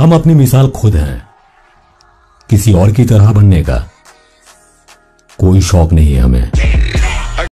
हम अपनी मिसाल खुद हैं। किसी और की तरह बनने का कोई शौक नहीं है हमें।